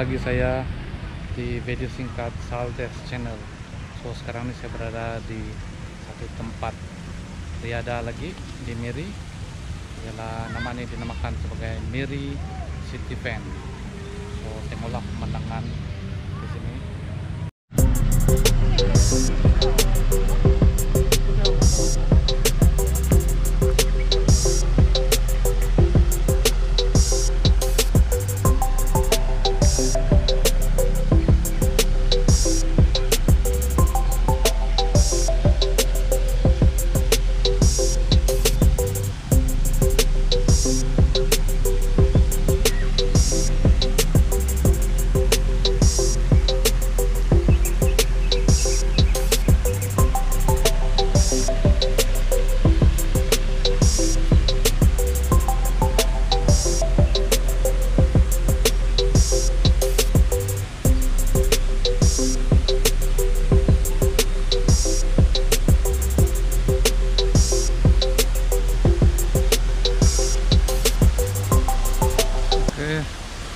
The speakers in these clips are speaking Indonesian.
saya di video singkat Saldes Channel. So sekarang ini saya berada di satu tempat tiada lagi di Miri. Ialah nama ini dinamakan sebagai Miri City Fan. So tengoklah pemandangan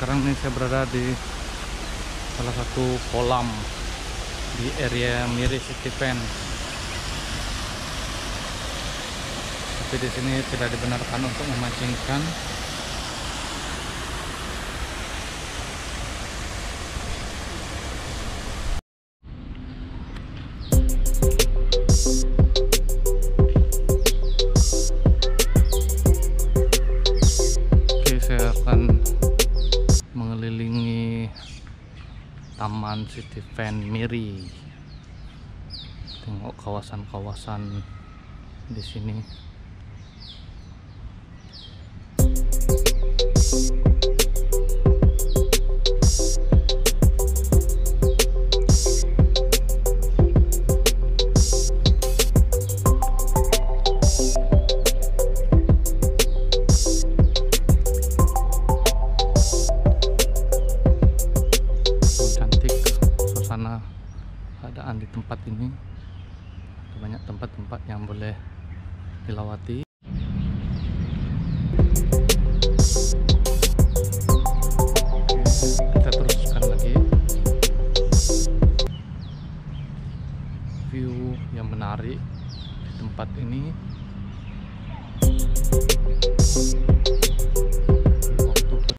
sekarang ini saya berada di salah satu kolam di area Miri City Pen. Tapi di sini tidak dibenarkan untuk memancingkan. Taman City Fan Miri. Tengok kawasan-kawasan di sini. makan di tempat ini. Ada banyak tempat-tempat yang boleh dilawati. Kita teruskan lagi. View yang menarik di tempat ini.